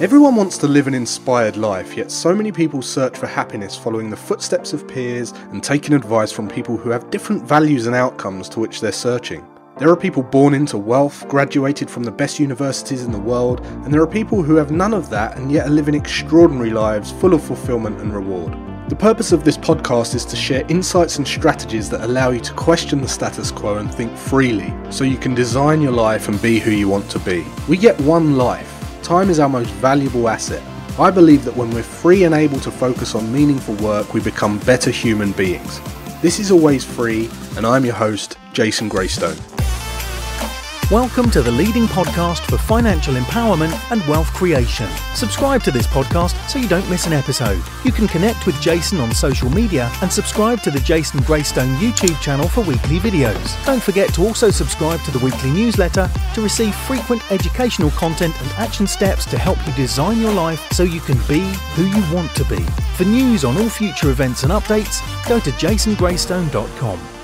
Everyone wants to live an inspired life, yet so many people search for happiness following the footsteps of peers and taking advice from people who have different values and outcomes to which they're searching. There are people born into wealth, graduated from the best universities in the world, and there are people who have none of that and yet are living extraordinary lives full of fulfillment and reward. The purpose of this podcast is to share insights and strategies that allow you to question the status quo and think freely so you can design your life and be who you want to be. We get one life Time is our most valuable asset. I believe that when we're free and able to focus on meaningful work, we become better human beings. This is always free, and I'm your host, Jason Graystone. Welcome to the leading podcast for financial empowerment and wealth creation. Subscribe to this podcast so you don't miss an episode. You can connect with Jason on social media and subscribe to the Jason Graystone YouTube channel for weekly videos. Don't forget to also subscribe to the weekly newsletter to receive frequent educational content and action steps to help you design your life so you can be who you want to be. For news on all future events and updates, go to jasongraystone.com.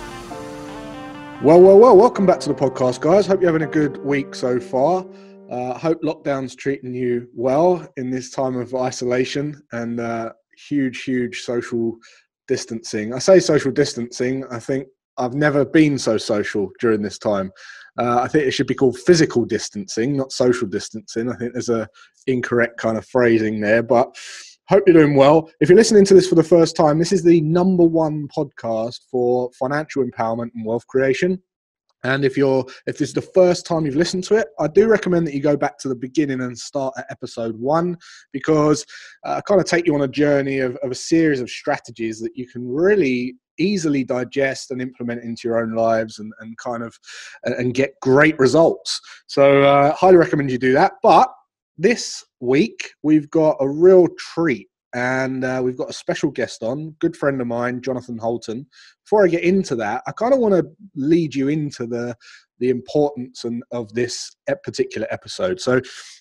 Well, well, well, welcome back to the podcast, guys. Hope you're having a good week so far. Uh, hope lockdown's treating you well in this time of isolation and uh, huge, huge social distancing. I say social distancing, I think I've never been so social during this time. Uh, I think it should be called physical distancing, not social distancing. I think there's a incorrect kind of phrasing there, but Hope you're doing well. If you're listening to this for the first time, this is the number one podcast for financial empowerment and wealth creation. And if you're if this is the first time you've listened to it, I do recommend that you go back to the beginning and start at episode one because uh, I kind of take you on a journey of, of a series of strategies that you can really easily digest and implement into your own lives and, and kind of and get great results. So uh, highly recommend you do that. But this week we've got a real treat and uh, we've got a special guest on, good friend of mine, Jonathan Hulton. Before I get into that, I kind of want to lead you into the the importance and, of this particular episode. So,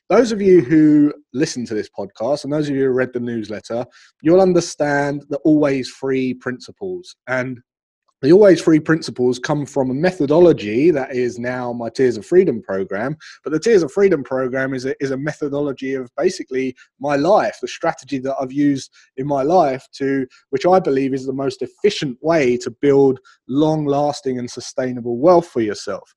those of you who listen to this podcast and those of you who read the newsletter, you'll understand the always free principles. And the Always Free principles come from a methodology that is now my Tiers of Freedom program. But the Tiers of Freedom program is a, is a methodology of basically my life, the strategy that I've used in my life to, which I believe is the most efficient way to build long lasting and sustainable wealth for yourself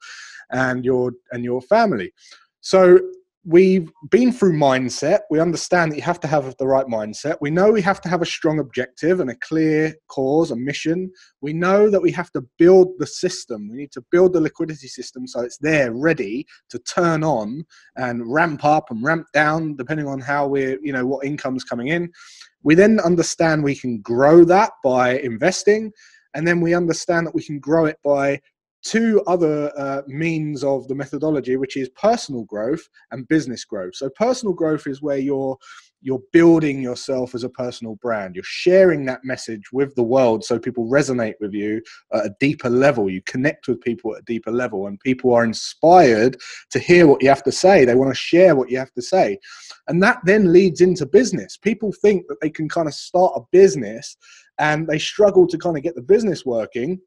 and your, and your family. So we've been through mindset. We understand that you have to have the right mindset. We know we have to have a strong objective and a clear cause, a mission. We know that we have to build the system. We need to build the liquidity system so it's there, ready to turn on and ramp up and ramp down, depending on how we're, you know, what income's coming in. We then understand we can grow that by investing. And then we understand that we can grow it by two other uh, means of the methodology, which is personal growth and business growth. So personal growth is where you're you're building yourself as a personal brand. You're sharing that message with the world so people resonate with you at a deeper level. You connect with people at a deeper level, and people are inspired to hear what you have to say. They want to share what you have to say. And that then leads into business. People think that they can kind of start a business and they struggle to kind of get the business working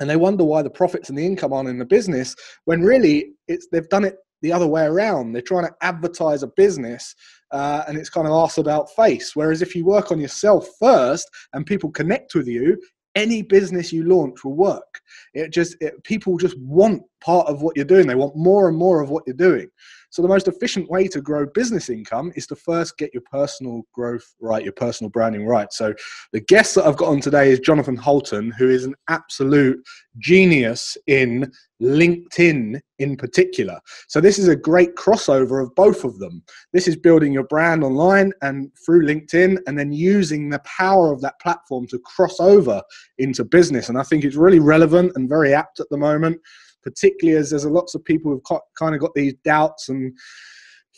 and they wonder why the profits and the income aren't in the business when really it's they've done it the other way around. They're trying to advertise a business uh, and it's kind of ask about face. Whereas if you work on yourself first and people connect with you any business you launch will work. It just it, people just want part of what you're doing. They want more and more of what you're doing so the most efficient way to grow business income is to first get your personal growth right, your personal branding right. So the guest that I've got on today is Jonathan Hulton, who is an absolute genius in LinkedIn in particular. So this is a great crossover of both of them. This is building your brand online and through LinkedIn and then using the power of that platform to cross over into business. And I think it's really relevant and very apt at the moment particularly as there's a lots of people who've kind of got these doubts and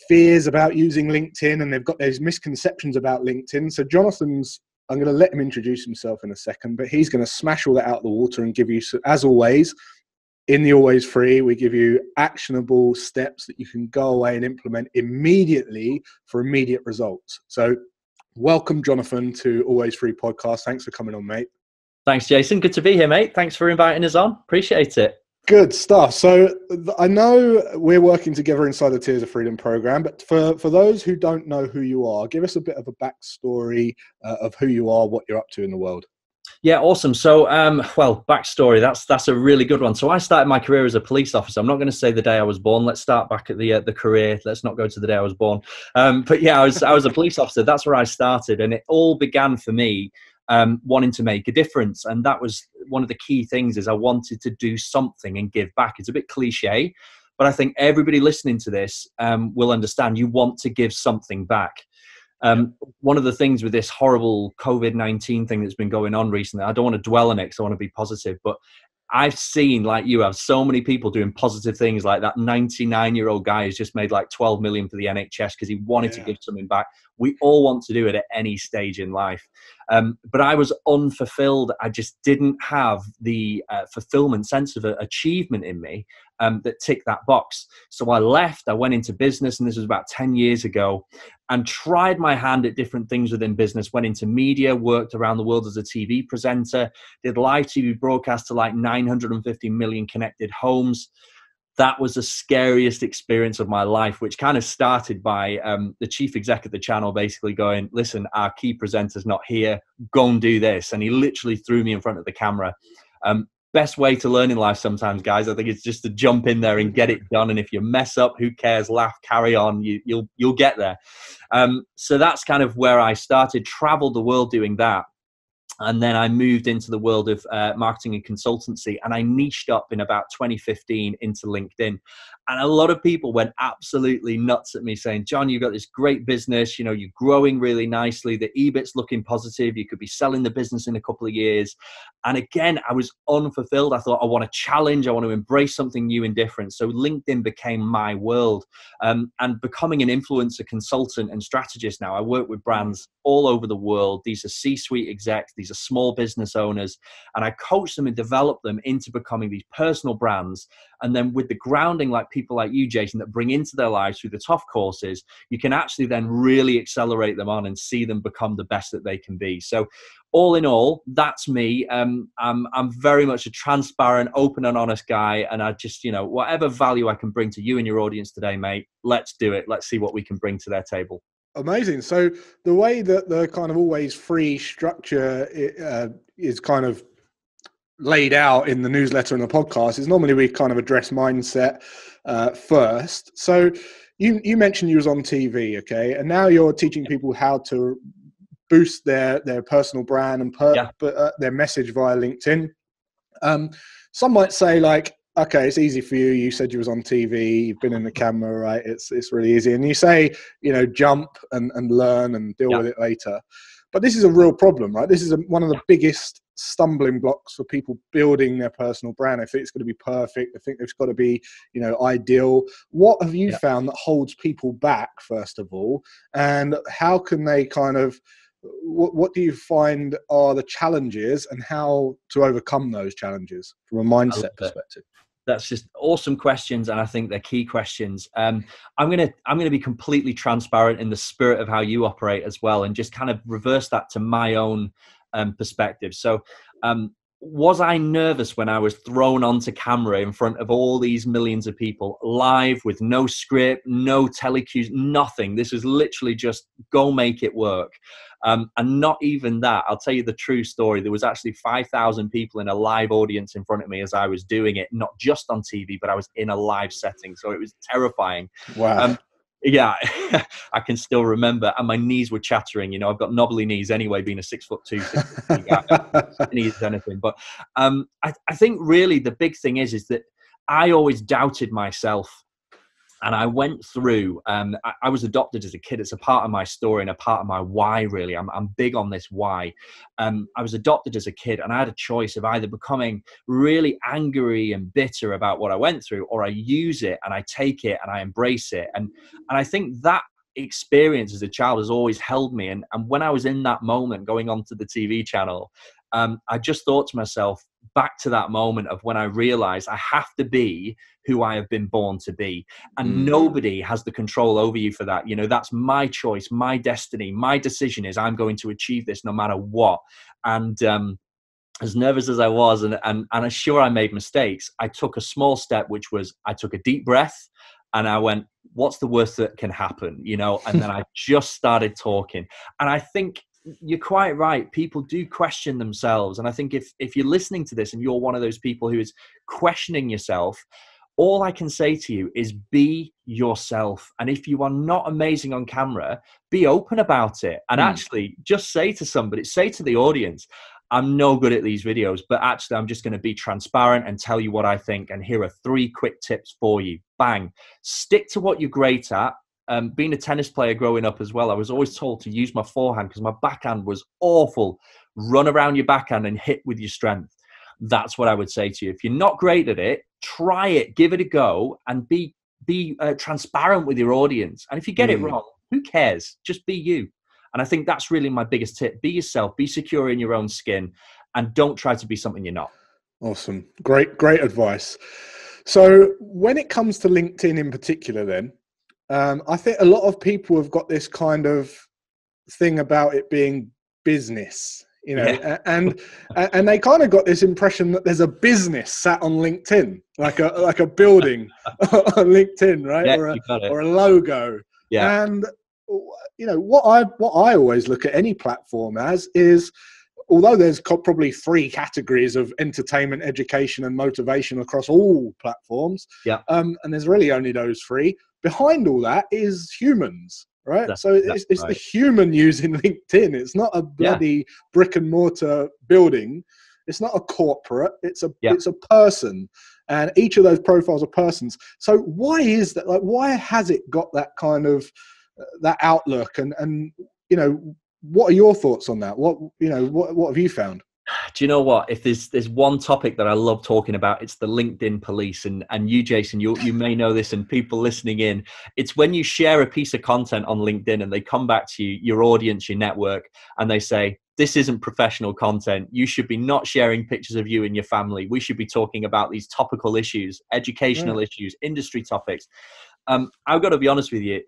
fears about using LinkedIn and they've got these misconceptions about LinkedIn. So Jonathan's I'm going to let him introduce himself in a second, but he's going to smash all that out of the water and give you, as always, in the Always Free, we give you actionable steps that you can go away and implement immediately for immediate results. So, welcome, Jonathan, to Always Free podcast. Thanks for coming on, mate. Thanks, Jason. Good to be here, mate. Thanks for inviting us on. Appreciate it. Good stuff. So I know we're working together inside the Tiers of Freedom program, but for, for those who don't know who you are, give us a bit of a backstory uh, of who you are, what you're up to in the world. Yeah, awesome. So, um, well, backstory. That's that's a really good one. So, I started my career as a police officer. I'm not going to say the day I was born. Let's start back at the uh, the career. Let's not go to the day I was born. Um, but yeah, I was I was a police officer. That's where I started, and it all began for me um, wanting to make a difference, and that was one of the key things. Is I wanted to do something and give back. It's a bit cliche, but I think everybody listening to this um, will understand. You want to give something back. Um, one of the things with this horrible COVID 19 thing that's been going on recently, I don't want to dwell on it because I want to be positive, but I've seen, like you have, so many people doing positive things. Like that 99 year old guy has just made like 12 million for the NHS because he wanted yeah. to give something back. We all want to do it at any stage in life. Um, but I was unfulfilled. I just didn't have the uh, fulfillment sense of achievement in me um, that ticked that box. So I left, I went into business, and this was about 10 years ago, and tried my hand at different things within business. Went into media, worked around the world as a TV presenter, did live TV broadcasts to like 950 million connected homes that was the scariest experience of my life, which kind of started by um, the chief exec of the channel basically going, Listen, our key presenter's not here, go and do this. And he literally threw me in front of the camera. Um, best way to learn in life sometimes, guys, I think it's just to jump in there and get it done. And if you mess up, who cares? Laugh, carry on, you, will you'll, you'll get there. Um, so that's kind of where I started, traveled the world doing that and then I moved into the world of uh, marketing and consultancy, and I niched up in about 2015 into LinkedIn. And a lot of people went absolutely nuts at me saying, John, you've got this great business, you know, you're growing really nicely, the EBIT's looking positive, you could be selling the business in a couple of years. And again, I was unfulfilled. I thought, I want to challenge, I want to embrace something new and different. So LinkedIn became my world. Um, and becoming an influencer consultant and strategist now, I work with brands all over the world. These are C suite execs, these are small business owners, and I coach them and develop them into becoming these personal brands. And then with the grounding, like people like you, Jason, that bring into their lives through the tough courses, you can actually then really accelerate them on and see them become the best that they can be. So, all in all, that's me. Um, I'm, I'm very much a transparent, open, and honest guy. And I just, you know, whatever value I can bring to you and your audience today, mate, let's do it. Let's see what we can bring to their table. Amazing. So the way that the kind of always free structure uh, is kind of laid out in the newsletter and the podcast is normally we kind of address mindset uh, first. So you you mentioned you was on TV, okay, and now you're teaching people how to boost their their personal brand and per, yeah. uh, their message via LinkedIn. Um, some might say like okay, it's easy for you. You said you was on TV, you've been in the camera, right? It's it's really easy. And you say, you know, jump and, and learn and deal yeah. with it later. But this is a real problem, right? This is a, one of the biggest stumbling blocks for people building their personal brand. I think it's going to be perfect. I think it's got to be, you know, ideal. What have you yeah. found that holds people back, first of all? And how can they kind of what, what do you find are the challenges and how to overcome those challenges from a mindset perspective? that's just awesome questions and i think they're key questions um, i'm gonna i'm gonna be completely transparent in the spirit of how you operate as well and just kind of reverse that to my own um, perspective so um, was I nervous when I was thrown onto camera in front of all these millions of people live with no script, no telecues, nothing? This was literally just go make it work. Um, and not even that. I'll tell you the true story. There was actually 5,000 people in a live audience in front of me as I was doing it, not just on TV, but I was in a live setting. So it was terrifying. Wow. Um, yeah, I can still remember, and my knees were chattering. You know, I've got knobbly knees anyway, being a six foot two, knees anything. But um, I, I think really the big thing is, is that I always doubted myself and I went through. Um, I, I, was adopted as a kid. It's a part of my story and a part of my why. Really, I'm, I'm big on this why. Um, I was adopted as a kid, and I had a choice of either becoming really angry and bitter about what I went through, or I use it and I take it and I embrace it. And and I think that experience as a child has always held me. And and when I was in that moment, going onto the TV channel, um, I just thought to myself, back to that moment of when I realized I have to be who I have been born to be. And mm. nobody has the control over you for that. You know, that's my choice, my destiny, my decision is I'm going to achieve this no matter what. And, um, as nervous as I was, and, and, and I'm sure I made mistakes, I took a small step, which was I took a deep breath and I went, what's the worst that can happen? You know, and then I just started talking. And I think you're quite right. People do question themselves. And I think if, if you're listening to this and you're one of those people who is questioning yourself, all I can say to you is be yourself. And if you are not amazing on camera, be open about it. And mm. actually, just say to somebody, say to the audience, I'm no good at these videos, but actually, I'm just going to be transparent and tell you what I think. And here are three quick tips for you. Bang. Stick to what you're great at. Um, being a tennis player growing up as well, I was always told to use my forehand because my backhand was awful. Run around your backhand and hit with your strength. That's what I would say to you. If you're not great at it, try it, give it a go, and be be uh, transparent with your audience. And if you get mm. it wrong, who cares? Just be you. And I think that's really my biggest tip. Be yourself, be secure in your own skin, and don't try to be something you're not. Awesome. Great, great advice. So, when it comes to LinkedIn in particular, then, um, I think a lot of people have got this kind of thing about it being business you know yeah. and and they kind of got this impression that there's a business sat on linkedin like a like a building on linkedin right yeah, or, a, or a logo yeah and you know what I what I always look at any platform as is although there's probably three categories of entertainment, education, and motivation across all platforms. Yeah. Um, and there's really only those three. Behind all that is humans, right? That's, so it's, it's right. the human using LinkedIn. It's not a bloody yeah. brick and mortar building. It's not a corporate. It's a yeah. it's a person, and each of those profiles are persons. So why is that? Like, why has it got that kind of uh, that outlook and and you know what are your thoughts on that what you know what what have you found do you know what? If there's there's one topic that i love talking about it's the linkedin police. And and you jason you you may know this and people listening in. It's when you share a piece of content on linkedin and they come back to you your audience your network and they say this isn't professional content. You should be not sharing pictures of you and your family. We should be talking about these topical issues educational yeah. issues industry topics. Um, i've got to be honest with you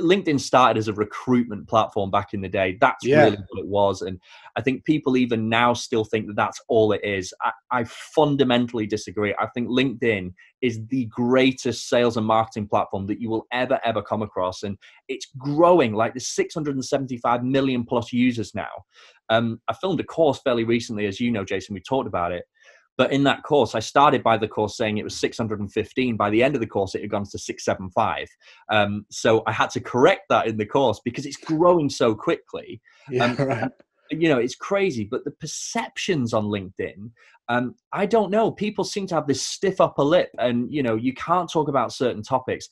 LinkedIn started as a recruitment platform back in the day. That's yeah. really what it was. And I think people even now still think that that's all it is. I, I, fundamentally disagree. I think LinkedIn is the greatest sales and marketing platform that you will ever, ever come across. And it's growing like there's 675 million plus users now. Um, I filmed a course fairly recently, as you know, Jason, we talked about it. But in that course, I started by the course saying it was 615. By the end of the course, it had gone to 675. Um, so I had to correct that in the course because it's growing so quickly. Yeah, um, right. You know, it's crazy. But the perceptions on LinkedIn, um, I don't know. People seem to have this stiff upper lip, and you know, you can't talk about certain topics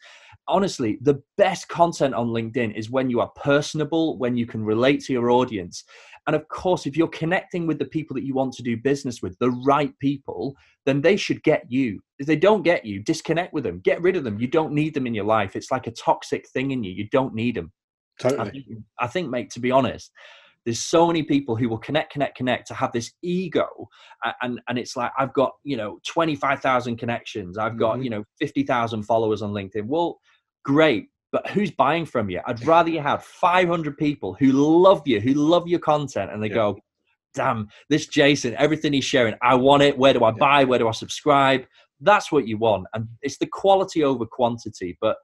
honestly, the best content on LinkedIn is when you are personable, when you can relate to your audience. And of course, if you're connecting with the people that you want to do business with, the right people, then they should get you. If they don't get you, disconnect with them, get rid of them. You don't need them in your life. It's like a toxic thing in you. You don't need them. Totally. I think, I think mate, to be honest, there's so many people who will connect connect connect to have this ego and and it's like i've got you know 25000 connections i've got mm-hmm. you know 50000 followers on linkedin well great but who's buying from you? I'd rather you had 500 people who love you, who love your content, and they yeah. go, damn, this Jason, everything he's sharing, I want it. Where do I yeah. buy? Where do I subscribe? That's what you want. And it's the quality over quantity. But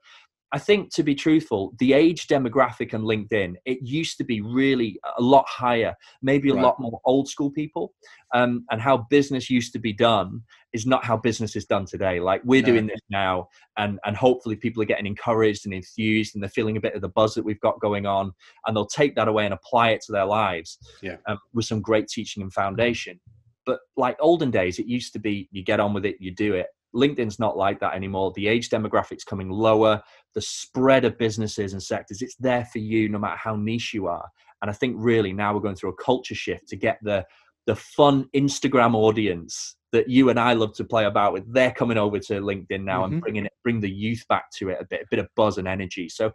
I think to be truthful, the age demographic on LinkedIn, it used to be really a lot higher, maybe a right. lot more old school people. Um, and how business used to be done is not how business is done today. Like we're no. doing this now, and and hopefully people are getting encouraged and enthused, and they're feeling a bit of the buzz that we've got going on, and they'll take that away and apply it to their lives. Yeah. Um, with some great teaching and foundation. But like olden days, it used to be you get on with it, you do it. LinkedIn's not like that anymore. The age demographic's coming lower. The spread of businesses and sectors, it's there for you no matter how niche you are. And I think really now we're going through a culture shift to get the the fun Instagram audience that you and I love to play about with. They're coming over to LinkedIn now mm-hmm. and bringing it, bring the youth back to it a bit, a bit of buzz and energy. So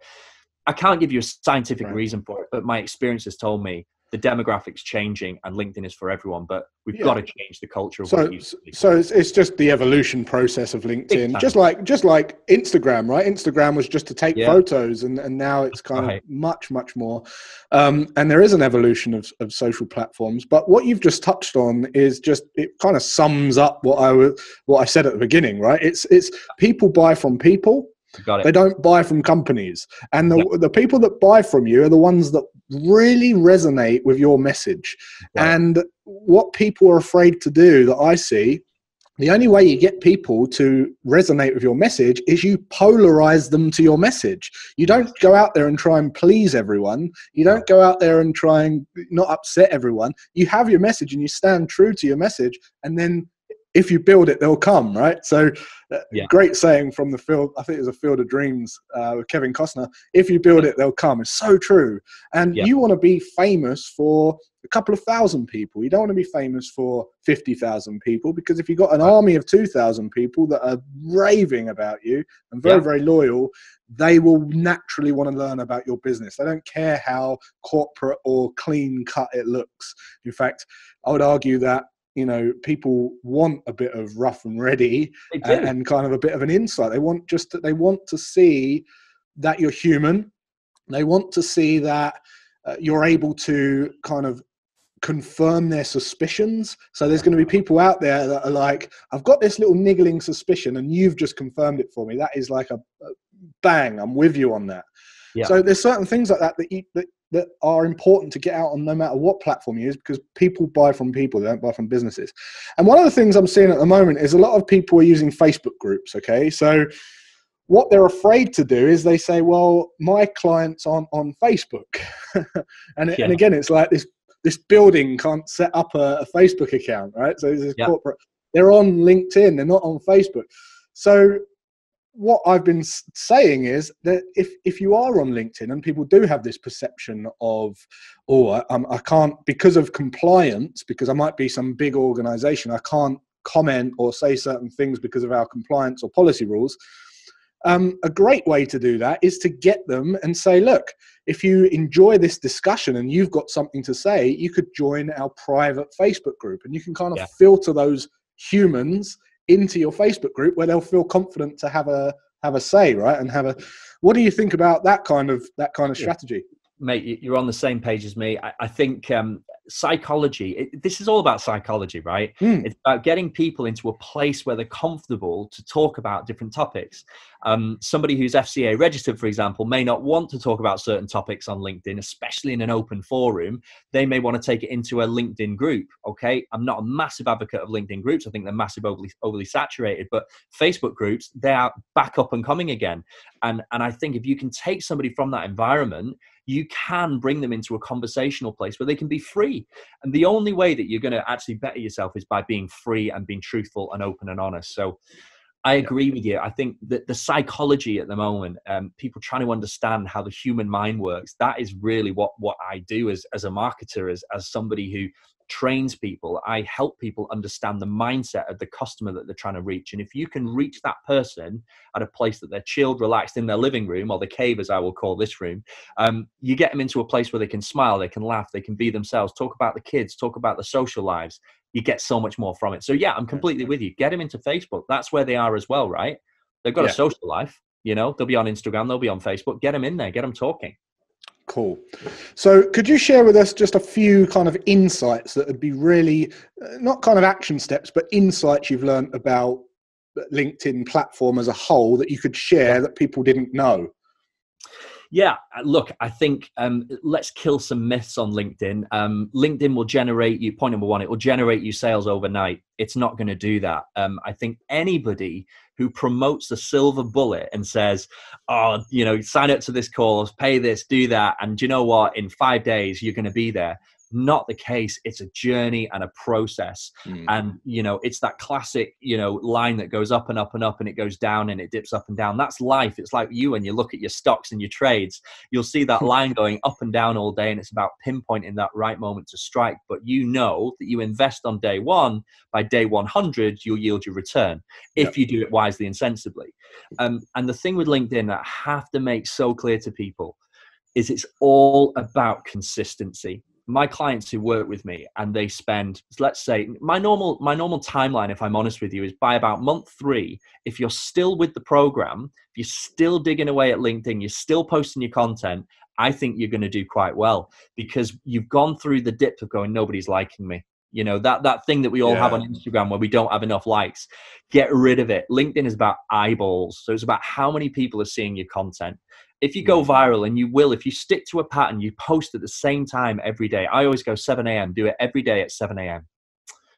I can't give you a scientific right. reason for it, but my experience has told me the demographics changing and linkedin is for everyone but we've Yeah. got to change the culture of So, what it used to be. so it's, it's just the evolution process of LinkedIn, time. just like just like Instagram, right? Instagram was just to take Yeah. photos, and, and now it's kind Right. of much much more. Um, and there is an evolution of, of social platforms, but what you've just touched on is just it kind of sums up what I was what I said at the beginning, right? It's it's people buy from people, got it they don't buy from companies, and the Yeah. the people that buy from you are the ones that really resonate with your message. Right. And what people are afraid to do that I see, the only way you get people to resonate with your message is you polarize them to your message. You don't go out there and try and please everyone. You don't go out there and try and not upset everyone. You have your message and you stand true to your message, and then if you build it, they'll come, right? So, Yeah. great saying from the field. I think it was a Field of Dreams uh, with Kevin Costner. If you build it, they'll come. It's so true. And Yeah. you want to be famous for a couple of thousand people. You don't want to be famous for 50,000 people because if you've got an army of 2,000 people that are raving about you and very, Yeah. very loyal, they will naturally want to learn about your business. They don't care how corporate or clean cut it looks. In fact, I would argue that. You know, people want a bit of rough and ready, They a- do. and kind of a bit of an insight. They want just that they want to see that you're human. They want to see that uh, you're able to kind of confirm their suspicions. So there's going to be people out there that are like, I've got this little niggling suspicion, and you've just confirmed it for me. That is like a, a bang. I'm with you on that. Yeah. So there's certain things like that that, you, that that are important to get out on no matter what platform you use because people buy from people they don't buy from businesses. And one of the things i'm seeing at the moment is a lot of people are using facebook groups okay? So what they're afraid to do is they say well my clients aren't on facebook. And, it- and again it's like this this building can't set up a, a facebook account right? So this is Yeah. corporate. They're on linkedin they're not on facebook. So what I've been saying is that if if you are on LinkedIn and people do have this perception of, oh, I, I'm- I can't because of compliance, because I might be some big organization, I can't comment or say certain things because of our compliance or policy rules. Um, a great way to do that is to get them and say, look, if you enjoy this discussion and you've got something to say, you could join our private Facebook group and you can kind of Yeah. filter those humans into your Facebook group where they'll feel confident to have a have a say, right? And have a what do you think about that kind of that kind of strategy? Mate you- you're on the same page as me. I, I think um, psychology it, this is all about psychology right? Hmm. it's about getting people into a place where they're comfortable to talk about different topics. Um, somebody who's fca registered for example may not want to talk about certain topics on linkedin especially in an open forum. They may want to take it into a linkedin group okay? I'm not a massive advocate of linkedin groups. I think they're massive overly, overly saturated but facebook groups they are back up and coming again. And and i think if you can take somebody from that environment you can bring them into a conversational place where they can be free. And the only way that you're going to actually better yourself is by being free and being truthful and open and honest. So I agree with you. I think that the psychology at the moment, um, people trying to understand how the human mind works, that is really what what I do as as a marketer, as as somebody who trains people. I help people understand the mindset of the customer that they're trying to reach. And if you can reach that person at a place that they're chilled, relaxed in their living room or the cave, as I will call this room, um, you get them into a place where they can smile, they can laugh, they can be themselves, talk about the kids, talk about the social lives. You get so much more from it. So yeah, I'm completely with you. Get them into Facebook. That's where they are as well, right? They've got Yeah. a social life. You know, they'll be on Instagram, they'll be on Facebook. Get them in there, get them talking. Cool. So, could you share with us just a few kind of insights that would be really uh, not kind of action steps, but insights you've learned about LinkedIn platform as a whole that you could share that people didn't know? Yeah, uh, look, I think um, let's kill some myths on LinkedIn. Um, LinkedIn will generate you, point number one, it will generate you sales overnight. It's not going to do that. Um, I think anybody who promotes the silver bullet and says, oh, you know, sign up to this course, pay this, do that, and do you know what? In five days, you're going to be there. Not the case. It's a journey and a process. And you know it's that classic you know line that goes up and up and up and it goes down and it dips up and down. That's life. It's like you when you look at your stocks and your trades. You'll see that line going up and down all day and it's about pinpointing that right moment to strike. But you know that you invest on day one. By day 100 you'll yield your return if you do it wisely and sensibly. Um, and the thing with linkedin that I have to make so clear to people is it's all about consistency my clients who work with me and they spend let's say my normal my normal timeline if i'm honest with you is by about month 3 if you're still with the program if you're still digging away at linkedin you're still posting your content i think you're going to do quite well because you've gone through the dip of going nobody's liking me. You know that that thing that we all yeah. have on instagram where we don't have enough likes get rid of it. Linkedin is about eyeballs. So it's about how many people are seeing your content if you go viral and you will if you stick to a pattern you post at the same time every day. I always go 7 a.m do it every day at 7 a.m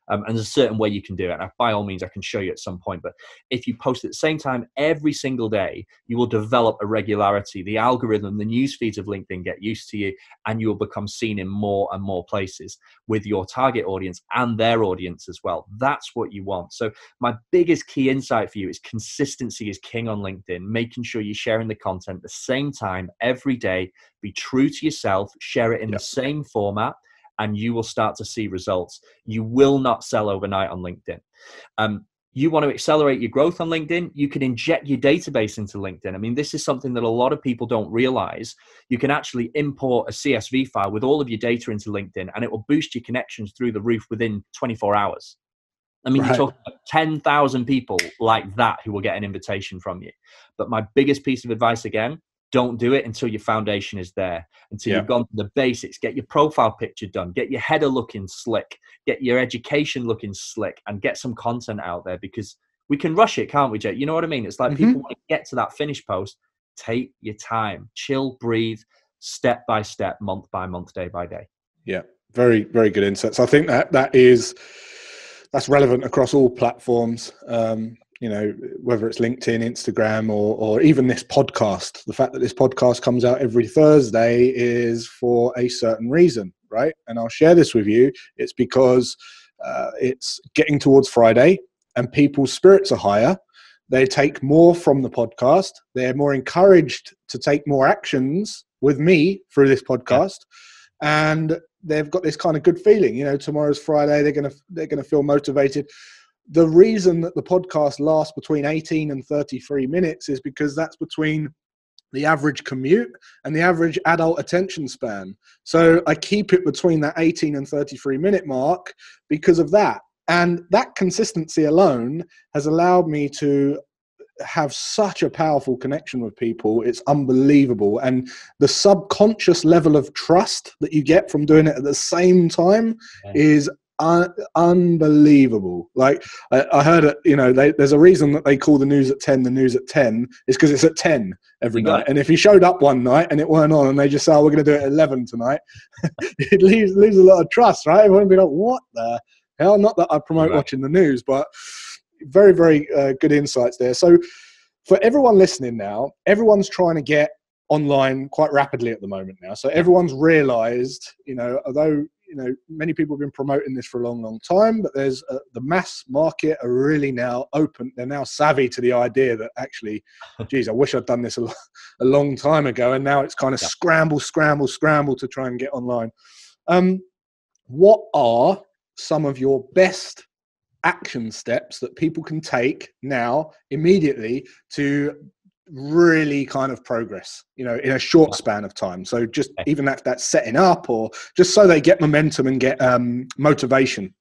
um, and there's a certain way you can do it. And by all means, I can show you at some point. But if you post at the same time every single day, you will develop a regularity. The algorithm, the news feeds of LinkedIn get used to you, and you will become seen in more and more places with your target audience and their audience as well. That's what you want. So, my biggest key insight for you is consistency is king on LinkedIn, making sure you're sharing the content the same time every day. Be true to yourself, share it in yep. the same format and you will start to see results. You will not sell overnight on LinkedIn. Um, you want to accelerate your growth on LinkedIn, you can inject your database into LinkedIn. I mean, this is something that a lot of people don't realize. You can actually import a CSV file with all of your data into LinkedIn and it will boost your connections through the roof within 24 hours. I mean, right. you're talking 10,000 people like that who will get an invitation from you. But my biggest piece of advice again don't do it until your foundation is there until yeah. you've gone to the basics. Get your profile picture done. Get your header looking slick. Get your education looking slick and get some content out there because we can rush it can't we jay you know what i mean? It's like mm-hmm. people want to get to that finish post. Take your time. Chill breathe step by step month by month day by day. Yeah. Very very good insights. I think that that is that's relevant across all platforms. Um, you know whether it's linkedin instagram or, or even this podcast. The fact that this podcast comes out every thursday is for a certain reason right? And i'll share this with you. It's because uh, it's getting towards friday and people's spirits are higher. They take more from the podcast. They're more encouraged to take more actions with me through this podcast. And they've got this kind of good feeling you know tomorrow's friday they're going to they're going to feel motivated the reason that the podcast lasts between 18 and 33 minutes is because that's between the average commute and the average adult attention span. So I keep it between that 18 and 33 minute mark because of that. And that consistency alone has allowed me to have such a powerful connection with people. It's unbelievable. And the subconscious level of trust that you get from doing it at the same time yeah. is un- unbelievable. Like I, I heard it, you know, they, there's a reason that they call the news at 10 the news at 10 is because it's at 10 every night. And if he showed up one night and it weren't on and they just say, oh, we're going to do it at 11 tonight, it leaves, leaves a lot of trust, right? Everyone would be like, what the hell? Not that I promote right. watching the news, but very, very uh, good insights there. So for everyone listening now, everyone's trying to get online quite rapidly at the moment now. So everyone's realized, you know, although you know many people have been promoting this for a long long time but there's uh, the mass market are really now open they're now savvy to the idea that actually geez i wish i'd done this a, a long time ago and now it's kind of yeah. scramble scramble scramble to try and get online um, what are some of your best action steps that people can take now immediately to really kind of progress you know in a short span of time. So just even that that setting up or just so they get momentum and get um, motivation.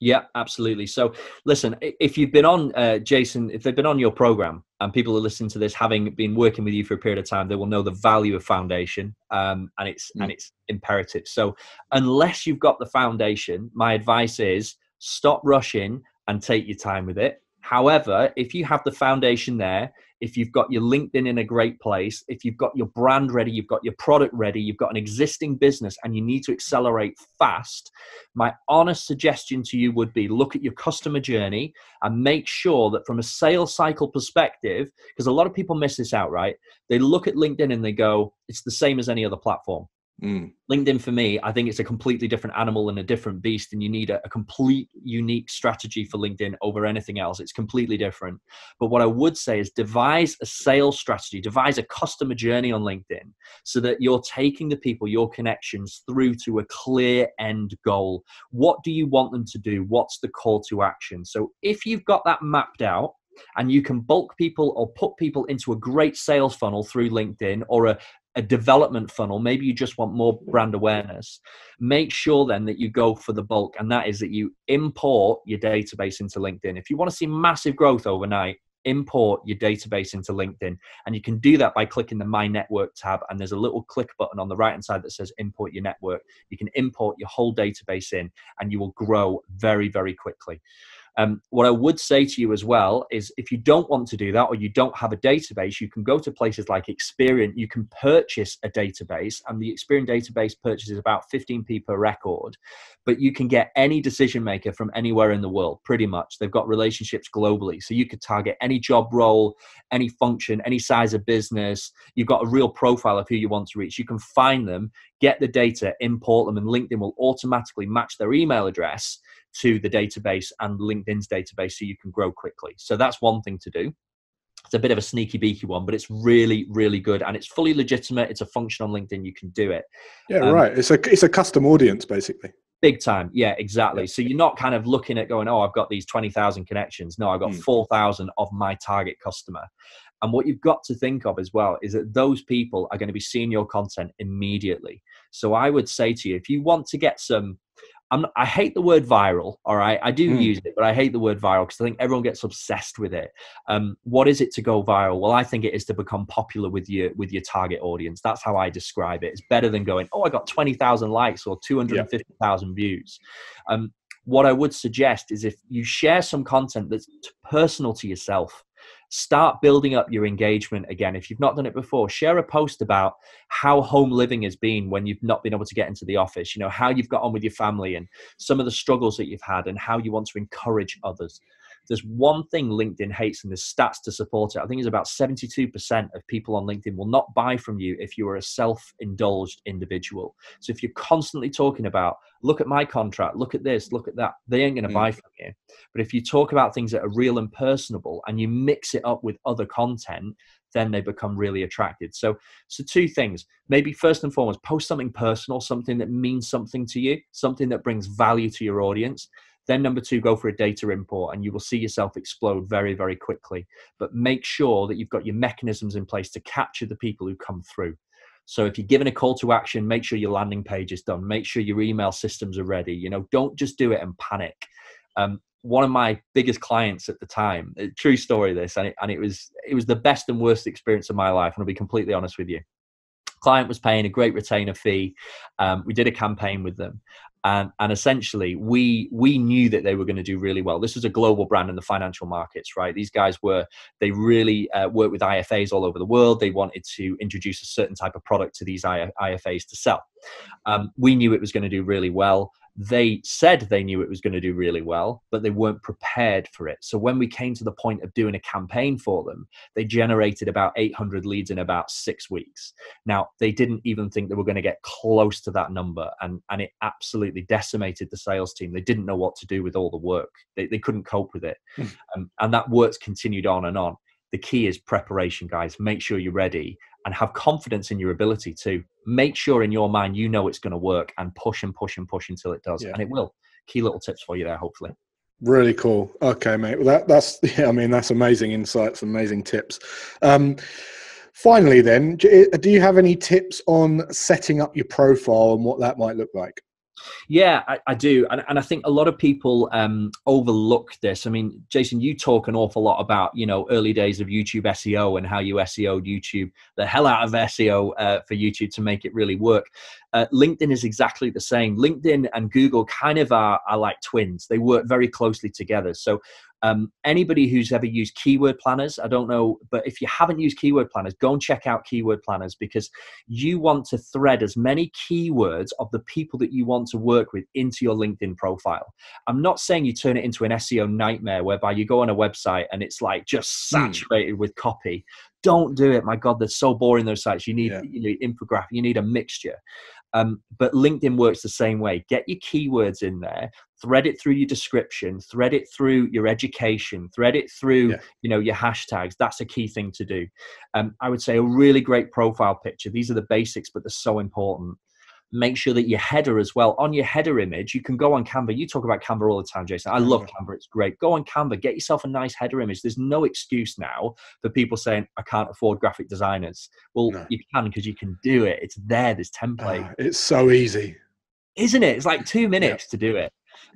Yeah absolutely. So listen if you've been on uh, jason if they've been on your program and people are listening to this having been working with you for a period of time they will know the value of foundation um, and it's mm. and it's imperative. So unless you've got the foundation my advice is stop rushing and take your time with it. However if you have the foundation there if you've got your LinkedIn in a great place, if you've got your brand ready, you've got your product ready, you've got an existing business and you need to accelerate fast, my honest suggestion to you would be look at your customer journey and make sure that from a sales cycle perspective, because a lot of people miss this out, right? They look at LinkedIn and they go, it's the same as any other platform. Mm. LinkedIn for me, I think it's a completely different animal and a different beast, and you need a, a, complete unique strategy for LinkedIn over anything else. It's completely different. But what I would say is devise a sales strategy, devise a customer journey on LinkedIn so that you're taking the people, your connections through to a clear end goal. What do you want them to do? What's the call to action? So if you've got that mapped out, and you can bulk people or put people into a great sales funnel through LinkedIn or a, a development funnel, maybe you just want more brand awareness, make sure then that you go for the bulk, and that is that you import your database into LinkedIn. If you want to see massive growth overnight, import your database into LinkedIn. And you can do that by clicking the My Network tab. And there's a little click button on the right hand side that says Import Your Network. You can import your whole database in, and you will grow very, very quickly. Um, what I would say to you as well is if you don't want to do that or you don't have a database, you can go to places like Experian. You can purchase a database, and the Experian database purchases about 15p per record. But you can get any decision maker from anywhere in the world, pretty much. They've got relationships globally. So you could target any job role, any function, any size of business. You've got a real profile of who you want to reach. You can find them, get the data, import them, and LinkedIn will automatically match their email address to the database and LinkedIn's database so you can grow quickly. So that's one thing to do. It's a bit of a sneaky beaky one, but it's really, really good and it's fully legitimate. It's a function on LinkedIn. You can do it. Yeah, um, right. It's a it's a custom audience basically. Big time. Yeah, exactly. Yeah. So you're not kind of looking at going, oh, I've got these 20,000 connections. No, I've got mm. 4,000 of my target customer. And what you've got to think of as well is that those people are going to be seeing your content immediately. So I would say to you, if you want to get some I'm, I hate the word viral. All right, I do mm. use it, but I hate the word viral because I think everyone gets obsessed with it. Um, what is it to go viral? Well, I think it is to become popular with your with your target audience. That's how I describe it. It's better than going, oh, I got twenty thousand likes or two hundred and fifty thousand yeah. views. Um, what I would suggest is if you share some content that's personal to yourself, start building up your engagement again. If you've not done it before, share a post about how home living has been when you've not been able to get into the office, you know, how you've got on with your family and some of the struggles that you've had and how you want to encourage others there's one thing LinkedIn hates, and there's stats to support it. I think it's about 72% of people on LinkedIn will not buy from you if you are a self indulged individual. So if you're constantly talking about, look at my contract, look at this, look at that, they ain't going to mm. buy from you. But if you talk about things that are real and personable and you mix it up with other content, then they become really attracted. So, so two things. Maybe first and foremost, post something personal, something that means something to you, something that brings value to your audience. Then, number two, go for a data import and you will see yourself explode very, very quickly. But make sure that you've got your mechanisms in place to capture the people who come through. So if you're given a call to action, make sure your landing page is done. Make sure your email systems are ready. You know, don't just do it and panic. Um, one of my biggest clients at the time, true story this, and it, and it was it was the best and worst experience of my life. And I'll be completely honest with you client was paying a great retainer fee. Um, we did a campaign with them, and, and essentially we we knew that they were going to do really well. This was a global brand in the financial markets right? These guys were they really uh, worked with ifas all over the world. They wanted to introduce a certain type of product to these ifas to sell. Um, we knew it was going to do really well they said they knew it was going to do really well, but they weren't prepared for it. So when we came to the point of doing a campaign for them, they generated about 800 leads in about six weeks. Now, they didn't even think they were going to get close to that number, and, and it absolutely decimated the sales team. They didn't know what to do with all the work, they, they couldn't cope with it. Hmm. um, and that work's continued on and on. The key is preparation, guys. Make sure you're ready and have confidence in your ability to make sure in your mind you know it's going to work and push and push and push until it does. Yeah. And it will. Key little tips for you there, hopefully. Really cool. Okay, mate. Well, that, that's yeah. I mean, that's amazing insights, amazing tips. Um, finally, then, do you have any tips on setting up your profile and what that might look like? Yeah, I, I do, and, and I think a lot of people um, overlook this. I mean, Jason, you talk an awful lot about you know early days of YouTube SEO and how you SEO'd YouTube the hell out of SEO uh, for YouTube to make it really work. Uh, LinkedIn is exactly the same. LinkedIn and Google kind of are, are like twins. They work very closely together. So um, anybody who's ever used keyword planners, I don't know, but if you haven't used keyword planners, go and check out keyword planners because you want to thread as many keywords of the people that you want to work with into your LinkedIn profile. I'm not saying you turn it into an SEO nightmare whereby you go on a website and it's like just hmm. saturated mm. with copy. Don't do it. My God, they're so boring, those sites. You need, yeah. you need infographic, you need a mixture. Um, but LinkedIn works the same way. Get your keywords in there, thread it through your description, thread it through your education, thread it through yeah. you know your hashtags. That's a key thing to do. Um, I would say a really great profile picture. These are the basics, but they're so important. Make sure that your header as well on your header image you can go on canva you talk about canva all the time jason i love canva it's great go on canva get yourself a nice header image there's no excuse now for people saying i can't afford graphic designers. Well no. you can because you can do it it's there there's template. Uh, it's so easy. Isn't it? It's like two minutes yep. to do it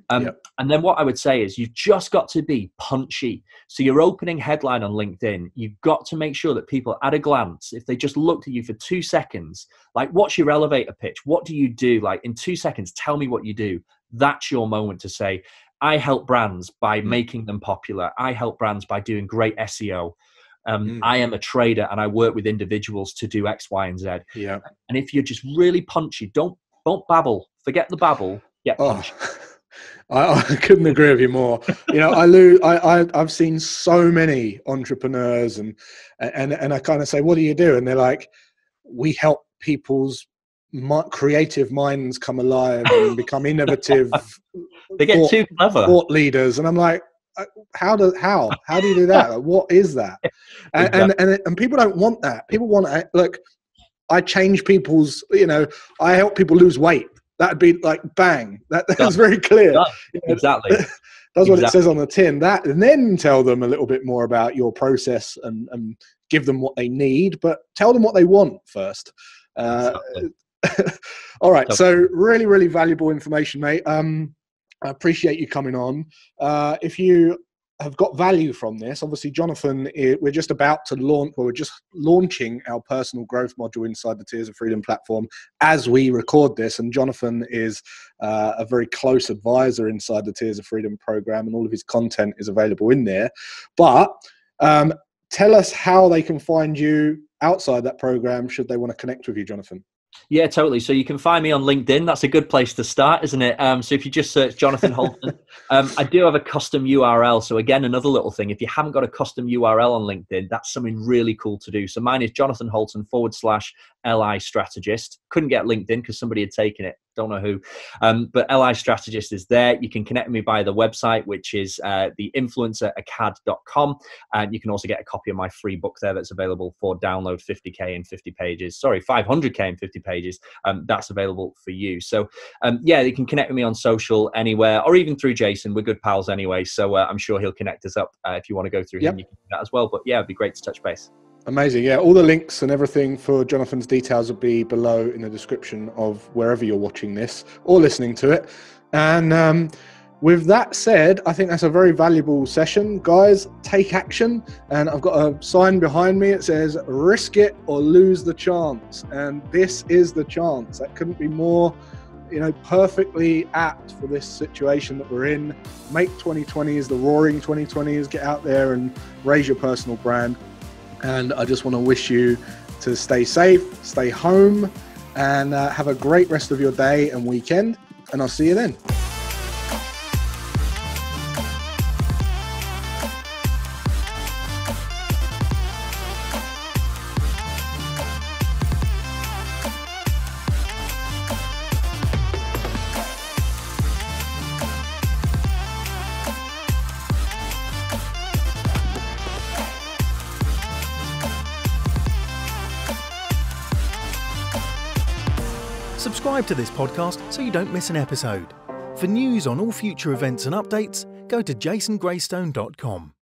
um, yep. And then what I would say is you've just got to be punchy. So your opening headline on LinkedIn, you've got to make sure that people at a glance, if they just looked at you for two seconds, like what's your elevator pitch? What do you do? Like in two seconds, tell me what you do. That's your moment to say, I help brands by mm. making them popular. I help brands by doing great SEO. Um, mm. I am a trader and I work with individuals to do X, Y, and Z. Yeah. And if you're just really punchy, don't don't babble. Forget the babble. Get punchy. Oh. I, I, couldn't agree with you more. You know, I lose. I, I I've seen so many entrepreneurs, and and and I kind of say, "What do you do?" And they're like, "We help people's creative minds come alive and become innovative." they get thought, too clever. Thought leaders, and I'm like, uh, how do how how do you do that? Like, what is that? And, exactly. and and and people don't want that. People want uh, look. I change people's. You know, I help people lose weight that'd be like bang. That, that's very clear. Know, exactly. That's what exactly. it says on the tin. That and then tell them a little bit more about your process and, and give them what they need, but tell them what they want first. Uh, exactly. all right. So really, really valuable information, mate. Um, I appreciate you coming on. Uh, if you have got value from this. Obviously, Jonathan, we're just about to launch, well, we're just launching our personal growth module inside the Tiers of Freedom platform as we record this. And Jonathan is uh, a very close advisor inside the Tiers of Freedom program, and all of his content is available in there. But um, tell us how they can find you outside that program should they want to connect with you, Jonathan. Yeah, totally. So you can find me on LinkedIn. That's a good place to start, isn't it? Um, so if you just search Jonathan Hulton, um, I do have a custom URL. So again, another little thing. If you haven't got a custom URL on LinkedIn, that's something really cool to do. So mine is Jonathan Hulton forward slash LI strategist. Couldn't get LinkedIn because somebody had taken it. Don't know who. Um, but LI strategist is there. You can connect me by the website, which is uh, the influenceracad.com. And you can also get a copy of my free book there that's available for download 50K in 50 pages. Sorry, 500K in 50 pages. Um, that's available for you. So, um, yeah, you can connect with me on social anywhere or even through Jason. We're good pals anyway. So uh, I'm sure he'll connect us up uh, if you want to go through yep. him. You can do that as well. But yeah, it'd be great to touch base. Amazing. Yeah, all the links and everything for Jonathan's details will be below in the description of wherever you're watching this or listening to it. And um, with that said, I think that's a very valuable session. Guys, take action. And I've got a sign behind me. It says, risk it or lose the chance. And this is the chance. That couldn't be more you know, perfectly apt for this situation that we're in. Make 2020s, the roaring 2020s. get out there and raise your personal brand. And I just want to wish you to stay safe, stay home, and uh, have a great rest of your day and weekend. And I'll see you then. Subscribe to this podcast so you don't miss an episode. For news on all future events and updates, go to jasongraystone.com.